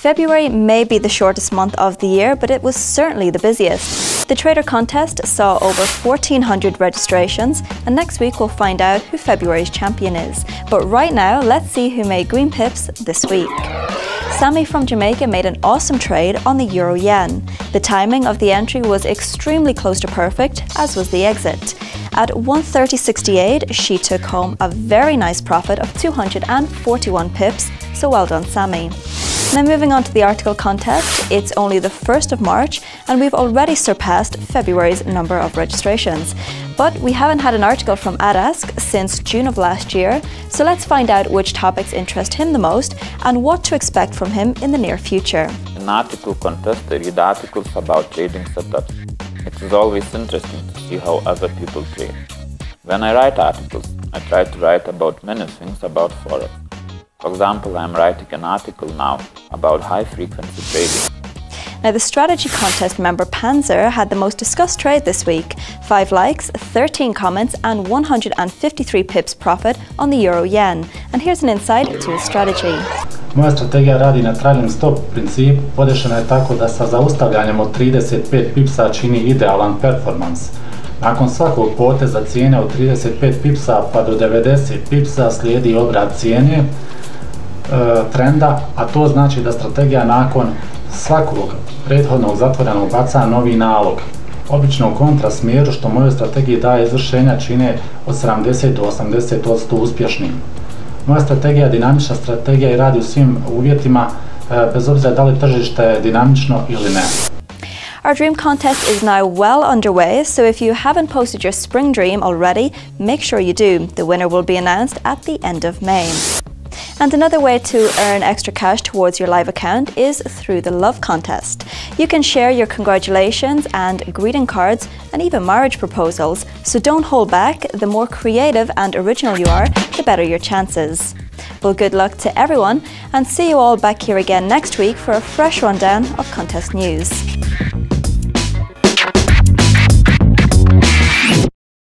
February may be the shortest month of the year, but it was certainly the busiest. The Trader contest saw over 1,400 registrations, and next week we'll find out who February's champion is. But right now, let's see who made green pips this week. Samme from Jamaica made an awesome trade on the Euro Yen. The timing of the entry was extremely close to perfect, as was the exit. At 130.68, she took home a very nice profit of 241 pips, so well done Samme. Now moving on to the article contest, it's only the 1st of March and we've already surpassed February's number of registrations. But we haven't had an article from Adask since June of last year, so let's find out which topics interest him the most and what to expect from him in the near future. In article contest, I read articles about trading setups. It is always interesting to see how other people trade. When I write articles, I try to write about many things about Forex. For example, I am writing an article now about high-frequency trading. Now, the strategy contest member Panzer had the most discussed trade this week. 5 likes, 13 comments and 153 pips profit on the euro yen. And here's an insight to his strategy. Moja strategija radi na trailing stop principu, podešena je tako da sa zaustavljanjem od 35 pipsa čini idealan performans. Nakon svakog poteza cijene od 35 pipsa pa do 90 pipsa slijedi obrat cijene trenda, a to znači da strategija nakon svakog prethodnog zatvorenog baca novi nalog. Obično u kontra smjeru što mojoj strategiji daje izvršenja čine od 70 do 80% uspješnim. Moja strategija je dinamična strategija i radi u svim uvjetima bez obzira da li tržište je dinamično ili ne. Our dream contest is now well underway, so if you haven't posted your spring dream already, make sure you do. The winner will be announced at the end of May. And another way to earn extra cash towards your live account is through the Love Contest. You can share your congratulations and greeting cards and even marriage proposals, so don't hold back. The more creative and original you are, the better your chances. Well, good luck to everyone and see you all back here again next week for a fresh rundown of contest news.